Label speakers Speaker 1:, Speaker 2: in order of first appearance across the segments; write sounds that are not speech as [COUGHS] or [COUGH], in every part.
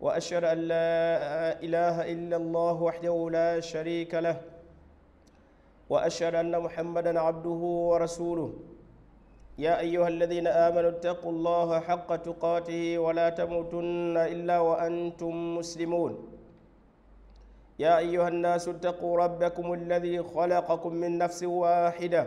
Speaker 1: وأشهد أن لا إله إلا الله وحده لا شريك له وأشهد أن محمدا عبده ورسوله. يا أيها الذين آمنوا اتقوا الله حق تقاته ولا تموتن إلا وأنتم مسلمون. يا أيها الناس اتقوا ربكم الذي خلقكم من نفس واحدة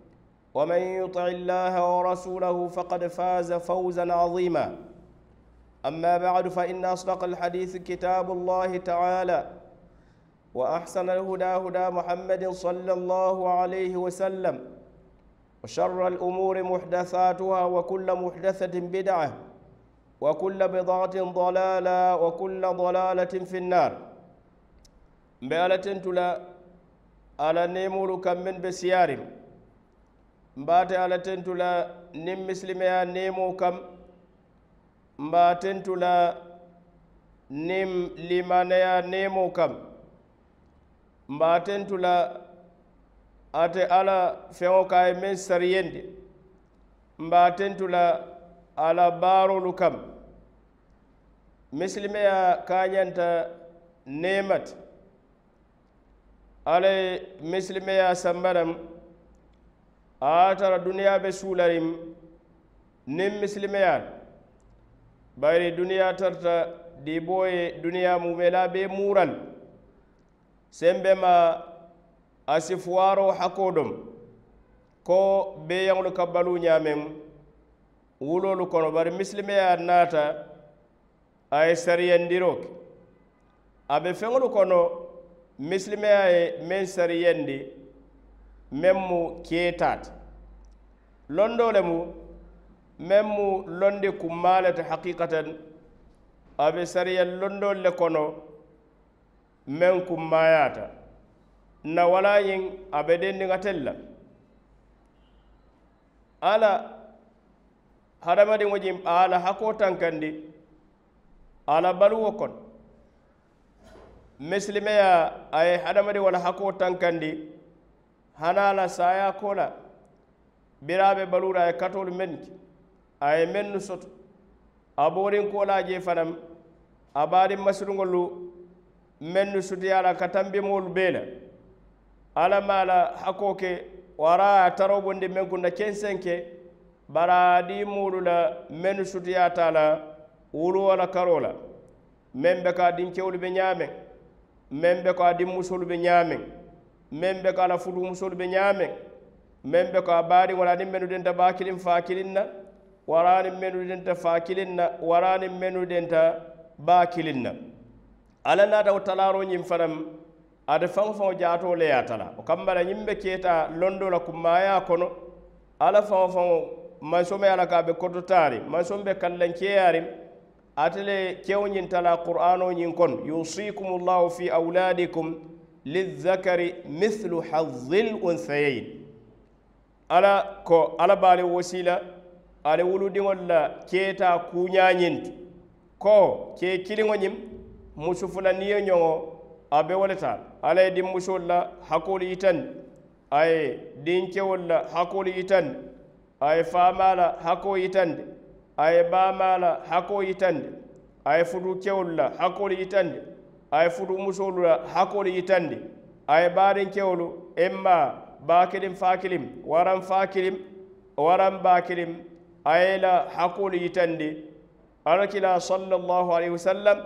Speaker 1: ومن يطع الله ورسوله فقد فاز فوزا عظيما. أما بعد فإن أصدق الحديث كتاب الله تعالى وأحسن الهدى هدى محمد صلى الله عليه وسلم وشر الأمور محدثاتها وكل محدثة بدعة وكل بضعة ضلالة وكل ضلالة في النار. بألة على نيمول كم من بسيارم mbaate ala tentula niŋ misilimeya neemo kam. Mba tentula niŋ limaneya neemo kam. Mba tentula ate ala feŋo ka ye meŋ sariyendi mba tentula ala baarolu kam. Misilimeya kañanta neemati ala ye misilimeya sambaram. atara duniya be suularim nin misilimeyal bayri duniya tarta diiboye duniya mumela be mural sembema asi fuwaro hako dom ko beyaŋolu ka balu ñaameŋ wulolu kono bari misilimeya naata a ye sariyendiro ke a be feŋolu kono misilimeya ye meŋ sariyandi meŋ mu keetaa ti le mu meŋ mu londi kummaa le ti haqiqatan a be sariya londoolu le kono meŋ kummaayaata. Na walayiŋ a be dendiŋatel la ala hadamadiŋo jiŋ a ala hakoo tankandi ala baluwo kono misilimeya a ye hadamadiŋo la hakoo tankandi hana saya kola. Biraɓe ɓalura ye katolu men ke a ye mennu soto. A ɓorin kolaje fanan a baɗin masirugolu mennu sutiyala ka tambimolu bela ala mala hako wara a men kunna kensen ke bara ɗimolu la mennu sutiyata la wuluwola karo ka din kewlu ɓe ñaamen men ko a din musolu ɓe meŋ be ko ala futumusolu be ñaameŋ meŋ be ko a baariŋo la aniŋ mennu denta baa kiliŋ faa kiliŋ na waraaniŋ mennu denta faa kiliŋ na waraaniŋ mennu denta baa kiliŋ na alla naata wo talaaroo ñiŋ fanaŋ ate faŋo faŋo jaatoo le ye a tala. O kamma la ñiŋ be keeta londo la kummaayaa kono alla faŋo faŋo mansome ye a la ka a be kototaari mansome be kallankeeyaariŋ ate le kewo ñiŋ tala qur'anoo ñiŋ kono yusikumullahu fi auladikum lizakari mithlu hazil unsayain ala ko ala baale wasila ala wuludiŋol la keeta kuñañintu ko ke kiliŋo ñiŋ musu fulaniŋ ye ñoŋo a be wo le taa ala ye diŋ musol la hakkolu yitandi a ye dinkewol la hakkolu yitandi a ye faamaa la hakkoo yitandi a ye baamaa la hakkoo yitandi a ye futu futukewol la hakkolu yitandi a ye futu musolu la hakkolu yitandi a ye baarinkewolu emma baakilim faakilim waran faakilim waran baakilim a ye la hakkolu yitandi alakila sallallahu alaihi wasallam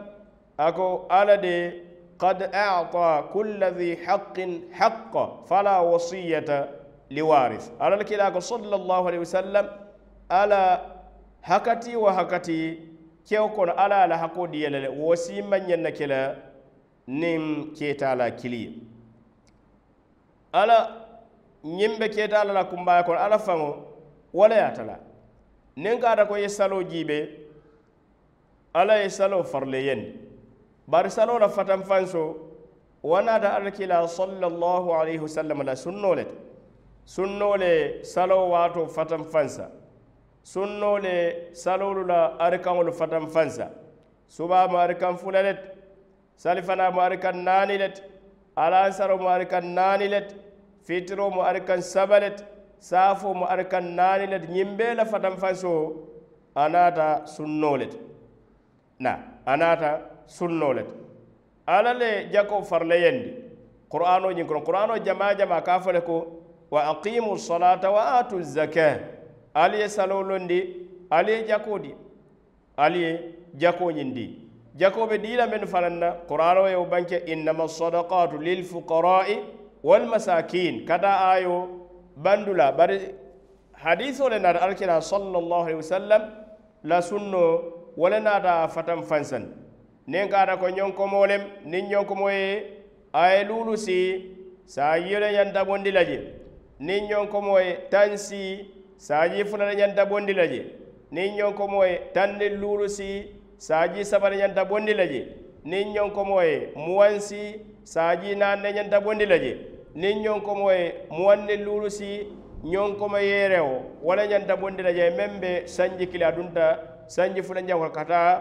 Speaker 1: ako ala de قد أعطى كل ذي حق حق فلا وصية لوارث على الكلاك صلى الله عليه وسلم على هكتي وهكتي كيوكون على لحقو ديالة وسيما ينكلا niŋ keetaala kiliye ala ñimbe be la kumbaya kono ala faŋo walayaata la niŋ ka ata ko ye saloo jiibe ala ye saloo farle yendi bari saloo la fatan fatanfanso wanaata ala kila sallallahu alayhi wasallam la sunnoo le ti sunnoo le saloo fatan fansa. Sunnoo le saloolu la arikaŋolu fatan fatanfansa subaama arikaŋ fula le ti salifana mo ari kan naani let alansaro mo ari kan naani let fitiro mo ari kan saba let saafo mo ari kan naani let ñiŋ bee la fatanfanso a naata sunnoo le ti na a naata sunnoo le ti ala le jako farlayendi qur'ano ñiŋ kono qur'ano jama jama ka fo le ko wa aqimu salata wa atu zaka ali ye saloo londi ali ye jako di ali ye jako ñiŋ di jakoɓe ɗiɗa men fananna qur'an o yewo banke innama sadakatu lilfuqarai walmasakin kada ayo bandula bari hadis ole nata alkira sallllahu alihi wasallam la sunno wala nata fatan fansan nin kata ko ñonkomolem nin ñonkomoye aye lulu si sa yire ñanta bondi laje nin ñonkomoye tan si sa ji fulata ñanta bondi laje nin ñonkomoye tan nin lulu si saaji sabata ñanta bondi la je niŋ ñonkomo ye muwaŋ si saaji naanne ñanta bondi la je niŋ ñonkomo ye muwaŋ niŋ luulu si ñonkomo yeerewo wala ñanta bondi la je meŋ be sanji kili adunta sanji fulanjaŋo ka taa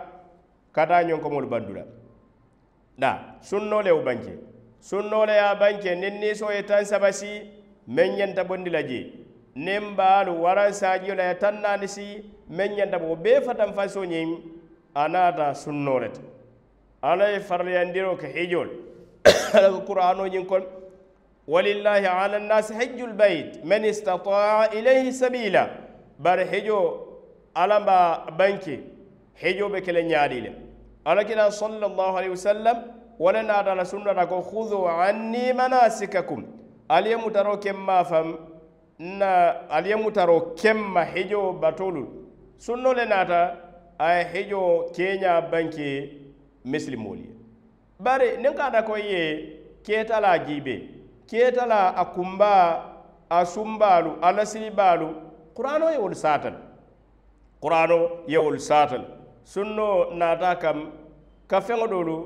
Speaker 1: ka taa ñonkomolu bandu la da sunnoo le wo banke sunnoo le ye a banke niŋ niisoo ye taŋ saba si meŋ ñanta bondi la je niŋ baalu waraŋ saajio la ye taŋ naani si meŋ ñanta bo wo bee fatan fansoo ñiŋ a naata sunnole te alla ye farlayandiro ke hijol ala ko qur'ano ñiŋ kon walillahi ala nnasi hijju lbayt man istataa ilayhi sabila bari hijo ala mba banke hijo be kele ñaadi le ala kila sallallahu alayhi wa sallam wala naata la sunnata ko hudu anni manasikakum ali ye mutaro kemma fam na ali ye mutaro kemma hijo batolu sunno le naata aye hijo keña banke misilimoolu ye bari niŋ kaata ko ye ketala jiibe ketala a kumba a sumbaalu a lasilibaalu qur'ano ye wolu saatal. Qur'ano ye wolu saatal. Sunno naata kam ka feŋo doolu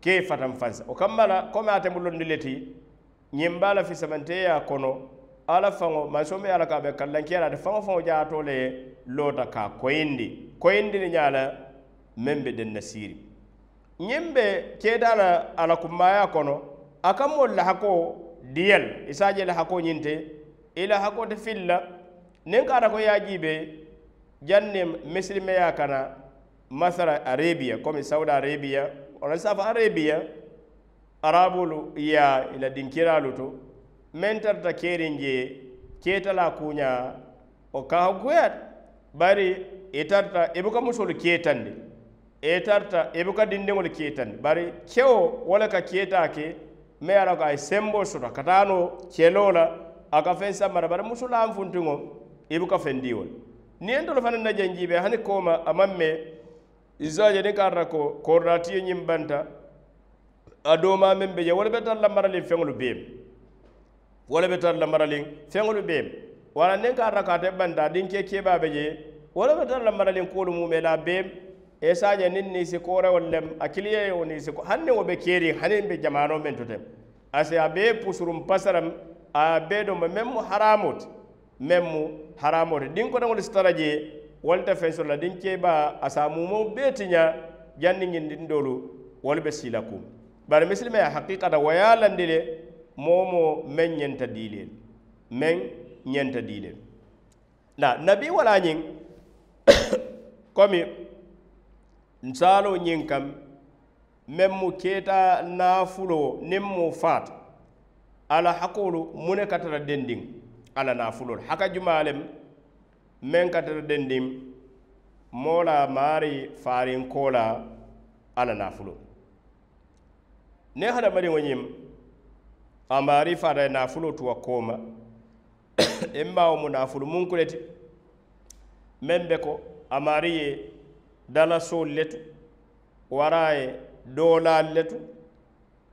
Speaker 1: ke fatan fansa. O kamma la komi ate mu londi le ti ñiŋ baa la fisamanteya kono ala faŋo mansoo me ye a la ka a be kallankeyala ate faŋo faŋo jaato le ye loota ka koyindi koyindi ni ñaa la meŋ be denna siiri. Ñiŋ be keeta la a la kummaya kono a ka moolu la hako diyal i se a je la hako ñiŋ te i la hako te fil la niŋ ka ata ko ye a jiibe janniŋ misilimeya kana masara arabiya comme saudi arabia sa safa arabiya arabolu ya la dinkiralu to. Meŋ tarata keeriŋ je ketala kuña o ka kuyat bari e tarta e buka musolu keetandi e tarta e buka dindiŋolu keetandi bari kewo wo le ka keeta ke me ala ko a ye semboo soto ka kelo la a ka feŋ sambata bari musu la funtiŋo i e buka feŋ diwo le niŋ entolu fanaŋ na janjibe hani koma a maŋ me isaje niŋ ka ata ko koordinatiyo ñiŋ banta a dooma meŋ be je wo le be tara la maraliŋ feŋolu beem wo le be tara la maraliŋ feŋolu beem wala niŋ ka ata ko ate banta a diŋ ke keebaa be je wala be tan lamara lin kolu mu mela be e saña nin ni si kora lem akiliye o ni ko hanne wo be keri hanne be jamano men totem ase a pusurum pasaram a be do ma memmu haramut memmu haramore din ko dangol staraje walta fensor la din keba asamu mo betinya janni ngindin dolu wolbe be silakum bari misilima ya haqiqata wayalandi le momo men nyenta diilel men ñenta diilel na nabi wala ñing [COUGHS] komi misaaloo ñiŋ kam meŋ mu keeta naafuloo niŋ mu faata ala hakoolu [COUGHS] mu ne ka tara dendiŋ ala naafuloolu haka jumaa lem meŋ ka tara dendiŋ moo la maari faarinkoo la ala naafuloo ne hadamadiŋo ñiŋ a maari faata ye naafuloo tuwa kooma imma wo mu naafulu muŋ kuleti. Meŋ be ko a maari ye dalasoolu le tu wara ye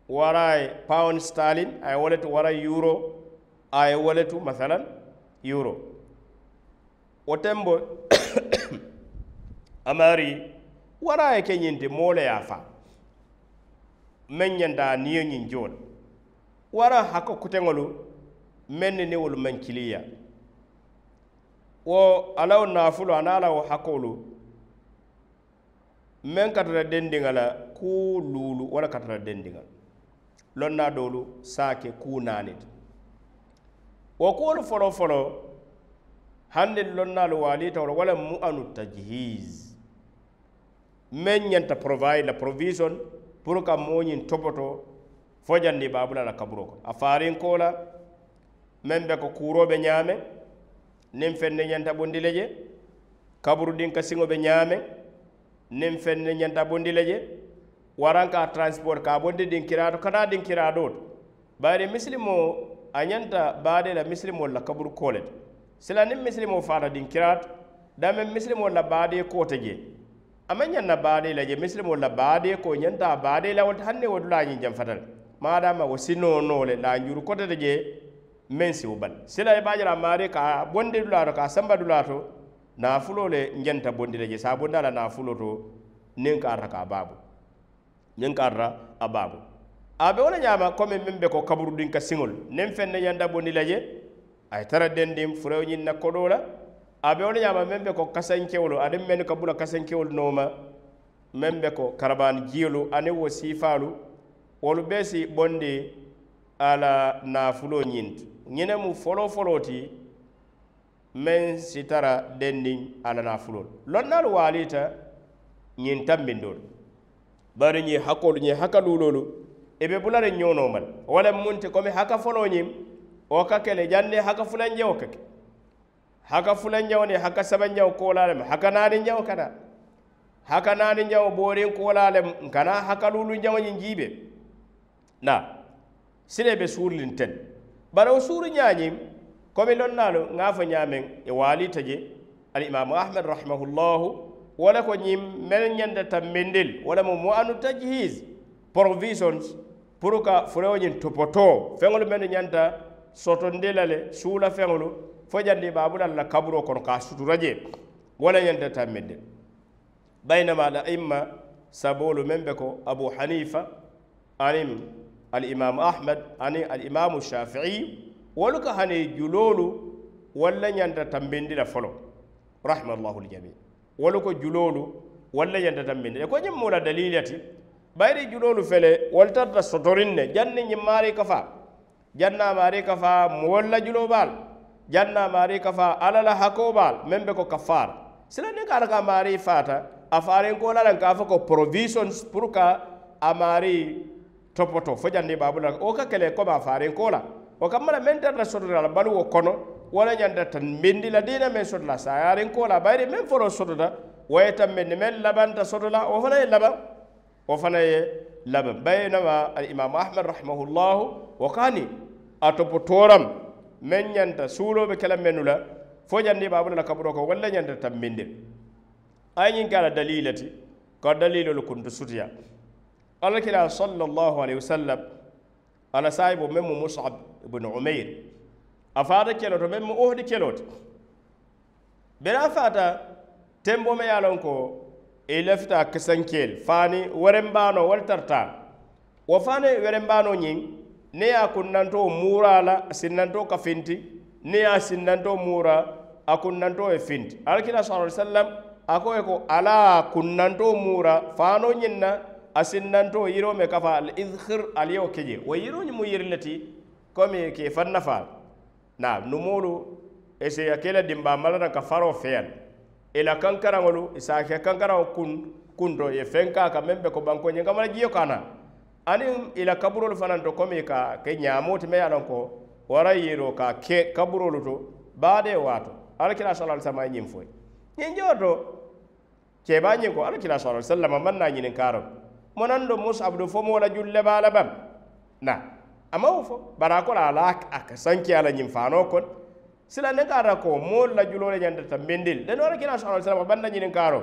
Speaker 1: wara ye pound stalin [COUGHS] a ye tu wara euro a ye wo le tu masalan euro. Wo tembo a maari wara ye ke ñinti moo a ñanta a niyo ñiŋ wara hako kuteŋolu meŋ ni niwolu maŋ kiliya wo alawo naafulo ana alawo hakkolu meŋ katara dendiŋa la kuu luulu wo le katara dendiŋa. Loŋ na doolu saake kuu naani ti. Wo kuwolu foloo foloo hanniŋ loŋ naalu waaliita wo wo le mu anu tajhiis meŋ ñanta provide la provision pour ka moo ñiŋ topoto fo jandi baabula la kaburo ko a faarinkoo la meŋ be ko kuuroo be ñaame nin fenne ñanta bondile je. Kaburu din ka siŋo ɓe ñaameŋ nin fenne ñanta bondile je. Waran ka transport ka bondi din kiraato kana din kiraaɗo to. Bari misilimo a ñanta baade la misilimol la kaburu koolet sila niŋ misilimo faata din kiraato dame misilimol la baade koote je. Ama ñanna baadee la je misilimol la baadee ko ñanta baade la wonta hanne wodulañin janfata le madama wo le la njuru kotete je meŋ siwo bal sila e i be a maari ka bondi dulaa ka samba dulaa to naafuloo le njenta bondi le je. Saa bonda la naafuloo to niŋ ka arata ka a baabu niŋ ka arata a baabu a be wo le ñaama comme meŋ be ko kaburudin ka siŋol niŋ feŋ ne ñanda bondi la je a ye tara dendiŋ furewo ñiŋ na kodoo la a be wo le ñaama meŋ be ko kasankewolu aniŋ mennu ka bula kasankewolu nooma meŋ be ko karabaani jiolu aniŋ wo siifaalu wolu bee si bondi a la naafuloo ñiŋ to ñine mu foloo foloo ti meŋ si tara dendiŋ alla naafulolu loŋ lonnaalu waaliita ñiŋ tambindoolu bari ñiŋ hakkoolu ñiŋ haka luuloolu i be bula le ñoo noo ma le wo le muŋ ti komi haka foloo ñiŋ wo ka ke le jandi haka fulanjawo ka ke. Haka fulanjawo niŋ haka sabanjawo koolaa lemu haka naaninjawo kana haka naaninjawo booriŋ koolaa lemu nkana haka luulunjawo ñiŋ jiibe na sila be suurlin ten. bara wo suuri ñaañiŋ komi loŋ naalu ŋa fo ñaameŋ e waalita je alimamu ahmad rahimahullahu wo ko ñiŋ mel ñendata mendil wo le mu mu anu tajhis provisions puruka ka furewo ñiŋ topotoo feŋolu mennu ñanta sotondi la le suula feŋolu fo jandi la kaburo kono ka sutura je wo le ñendata mendil baynama la imma saboolu meŋ ko abu hanifa anim al'imamu ahmad ani al'imamu shafi'i wolu ka hane juloolu walla ñanta tambindira folo. Rahimallahu ljami wolu ko juloolu walla ñanta tambindira ko ñiŋ mula dalila ti bayiri juloolu fele wolu tarta sotorin ne. Janni ñiŋ maari kafa. Janna maari kafa moolu la juloo baal janna maari kafa alla la hakoo baal meŋ be ko kafara sila ne ka ala a faarenkola lan ka a a maari topoto fo jandi babula o ka kele ko ba faren ko la o kam mala men tan sodra la balu o kono wala nyanda tan mendi la dina men sodla sayaren ko la bayre men foro sodda wayta men men labanta sodla o fana laban o fana ye laban baynama al imam ahmad rahimahullah wa kani atopotoram men ñanta suuloɓe kela mennu la fo jandi babula la kaburo ko walla ñanta tamminde ay ñin kala dalilati ko dalilolu kuntu sutiya alakira sallallahu alaihi wasallam ala sahibu men mo mus'ab ibn umair a fata keloto men mo ohdi keloto bena fata tembo me yalon ko e lefta kesankel fani werembano waltarta wo fani werembano nyin ne ya kunnanto murala sinnanto ka finti ne ya sinnanto mura a kunnanto e finti alakira sallallahu alaihi wasallam akoye ko ala kunnanto mura fano nyinna na a sinnanto yiro me kafa al idhir al yewo keje wo yiro ñiŋ mu yiri le komi ke fannafa na numolu ese yakela dimba malana ka faro feyan ila la kankaraŋolu isa ke kankaraŋo kun kunto ye fenka ka membe ko banko ñiŋ kamala jiyo kana. Aniŋ ila kaburolu fanaŋ to komi ka ke ñaamoo ti me ye loŋ ko wara yiro ka ke kaburolu to baade waato. Alakila sala ali sallama ñiŋ foyi ñiŋ joo to keebaa ñiŋ ko alakila sala ali sallama maŋ naa ñiniŋ monando musab do fo mola julle bala bam na amawo fo bara kola ala aka sanki ala ñim fano kon sila ne kata ko moolu la julole ñandata mbindil den wara kina sa sallam banda ñinin kaaro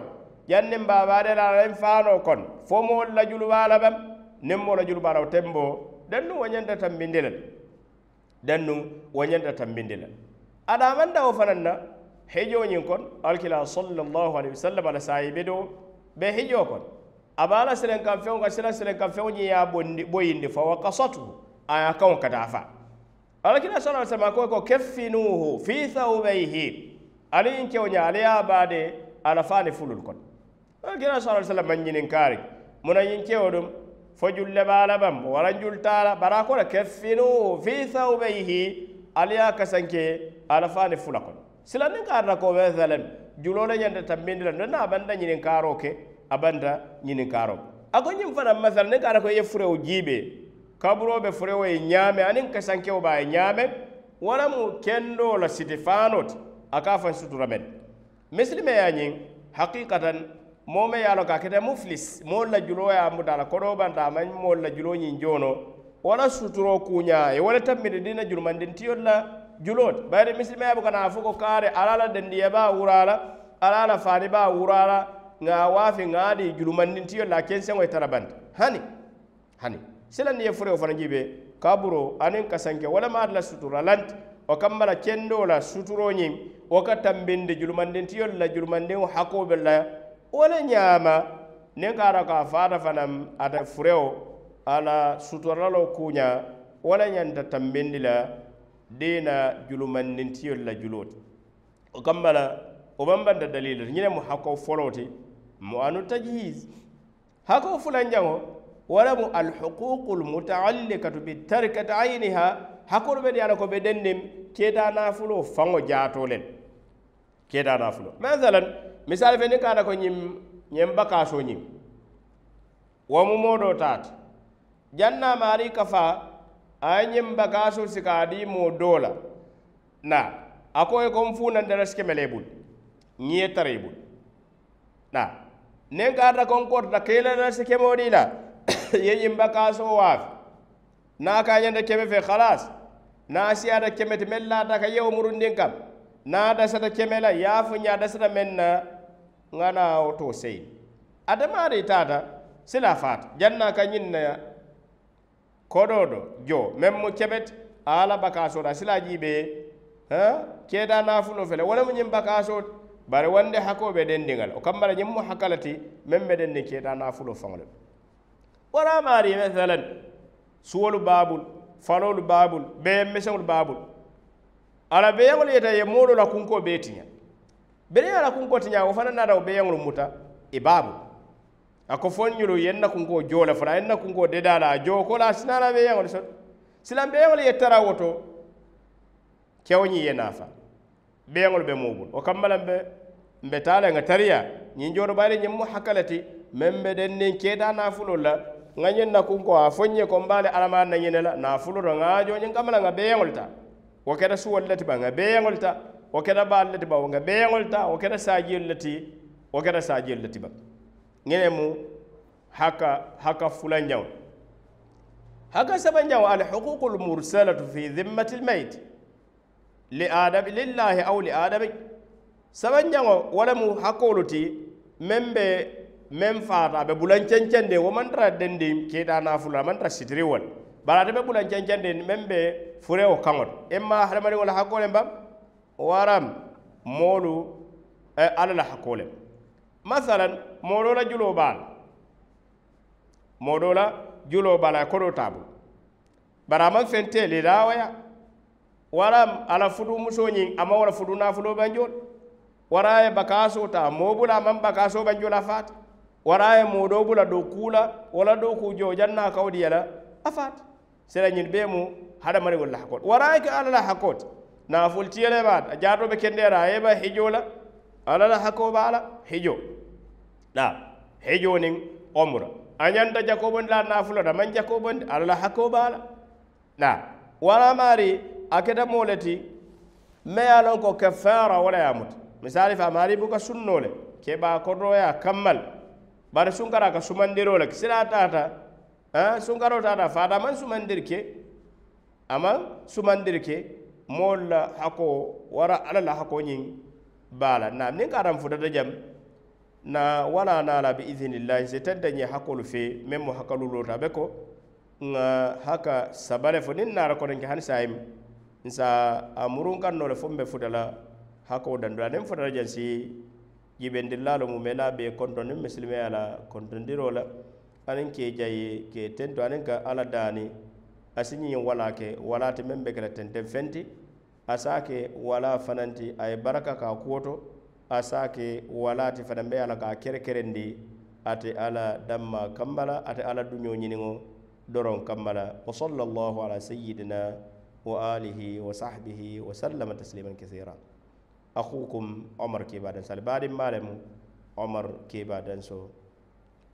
Speaker 1: jannin mbabade la len fano kon fo moolu la julu bala bam nin mo la julu balaw tembo dennu wo ñandata mbindilal dennu wo ñandata mbindilal adamandawo fanan na hijoñin kon alkila sallallahu alayhi wa sallam ala sahibe do ɓe hijo kon abala silen kan feŋo ka sila silen kan feŋo ñiŋ ye a boyindi fa wakasatu a ye kaŋo kata fa alakila sala sama ko ko keffinuhu fi thawbayhi ali ñiŋ kewo ña ali ye a baade ala faani fulul kono alakila sala sallam nyin kaari muna ñiŋ kewo dum fo julle bala bam wala jultaala bara ko kaffinuhu fi thawbayhi ali ye a kasanke ala faani fula kono silanniŋ kaarata ko mathalan juloo le ñanta tambindi la ndo na banda nyin kaaroo ke a banta ñinin karo. A ko ñiŋ fanaŋ masala niŋ ka ko ye furewo jiibe kaburo be furewo ye ñaame aniŋ kasankewo ba ye ñaame wala mu kendo la siti faano ti a ka faŋ sutura men. Misilimeya ñiŋ hakikatan moo me ye a lo ka keta muflis moolu la juloo ye a muta a la kodoo banta a maŋ moolu la juloo ñiŋ joono wala suturo kuña ye wala tambindi dina julumandintiyolu la juloo ti bayiri misilimeya buka naa fo ko kaare ala la dendiya baa wura la ala la faani baa wura la nga waafi ŋaadi julumandintiyo la kenseŋo ye tara banta hani? Hani. Sila ye furewo fana jibe kaburo aniŋ kasanke wala maati la sutura lanti. Wo kamma la kendo la suturo ñiŋ wo ka tambindi julumandintiyolu la julumandiŋo hakkoo be la wo le ñaama niŋ ka ata ko a faata ata fureo a la suturalalo kuuña wo le ñanta tambindi la diina julumandintiyolu la juloo la wo bambanta dalili ti mu hakkoo foloo ti mo anu tajhis hako fulan jango walamu alhuququ lmutaallikatu bitarkati ayniha hakkolo ɓeɗe ala ko ɓe ɗennin keeda nafulo fango jatolen. Keeda nafulo. Mathalan misal fe ni kana ko ñim ñem bakaso ñim womu modo tata janna mari kafa a ñim bakaso sika di mo dola. Na akoye kom funandera sikemele bul. Ñiye tara bul. Na nen kaarra konkorta keelana si kemoodila [COUGHS] ye yimba kaasoo waaf. Naa da keme fe halas naa siyata keme ti men da ka murun din kam. Naa da keme la yaafu ña dasata men na ŋanawo to seyin adamaari taata sila fat janna ka ñin na kodo do jo meŋ mu kebeti ala da sila jiibe keeta naafulo fele. Wo le mu ñiŋ bari wande hakoɓe ɓe ɗenndingal o kambara ñimmo hakkalati men ɓe ɗenndin keeta nafulo faŋole wara maari mathalan suwolu babul falolu babul ɓeyen meseŋol babul. Ala beyaŋol yeta ye moolu la kunko ɓee tiña bere ala kunko tiña wo fana nata o beyaŋol muta i e baabul ako fonñulu yenna kunko joola fana yenna kunko dedala a joo kola sinana beyaŋol sot silan beyaŋol ye tara woto kewñi ye nafa. Beyaŋolu be mubul o kambalan be mbe taala ŋa tariya ñiŋ jooto bari ñiŋ mu hakkalati meŋ be den niŋ keeta nafulol la ŋa ñiŋ na kunko a foñ ye ko mbaali alamaan na ñine la nafulo to ŋa jo ñiŋ kamala ŋa beyaŋolu ta wo keta suwol le ti ba ŋa beyaŋolu ta wo keta baalu le ti ba ŋa beyaŋolu ta wo keta saajiyolu le ti wo keta saajiyolu le ti ba ŋine mu haka haka fulanjaŋo haka sabanjaŋo alhuququ lmursalatu fi dhimmati lmayit li adabi lillahi aw li adabi sabanjaŋo wo lemu hakkolu ti meŋ be meŋ faata a be bulancencende wo maŋ tara dendi keeta naafula maŋ tara sitiri wo le bari ate be bulancencende meŋ be furewo kaŋo to imma hadamadiŋo la hakko le bam waram moolu eh, alla la hakko le masalan moodoo la juloo baa la. Moodoo la juloo baa la kodoo taa bulu bari a maŋ fente lidaawaya wara ala fudu muso ñiŋ ama wala fudu nafulo banjol. Wara ye bakaso ta moo bula amaŋ bakaso banjola faata wara ye moodo bula do kula wala do ku jo janna kawdi yala a faata sela ñiŋ bee mu hadamari walla hakot. Wara ye ke alla la hakoti naful tiyele baata a jaato be kendera a e yeba hijo la ala la hakko ba ala hijo. Na hijo niŋ omra. A ñanta jakobondi la nafulo da maŋ jakobondi ala la hakko ba ala na wara maari aketa mole ti me ye lon ko kafara wala ya muti misali fa mari buka sunno le ke ba kodo ya kammal bari sunkara ka sumandiro le sira tata ha sunkaro tata fada man sumandir ke ama sumandir ke molla hako wara alala hako nyin bala. Na nin karam futata jam na wala nala bi idhinillahi se hako hakolu fe men mo hakalulota be ko nga haka sabale fo nin nara korenke hani saim. nsa a murun kan nole fo mbe futala hakko dando anen futala jansi jibendillalo mumela be kontonin misilimaya la kontondiro la aniŋ ke jayi ke tento aniŋ ka ala daani asi ñiŋ wala ke walaati meŋ be ke la tenten fenti. A se a ke wala fananti a ye baraka ka kuwo to a se a ke walaati fanaŋ be a la ka kerekerendi ate ala damma kambala ate ala duño ñiniŋo doroŋ kambala. Wa sallallahu ala sayyidina وآله وصحبه وسلم تسليما كثيرا. أخوكم عمر كيبادن ما لم عمر كيبادن سو.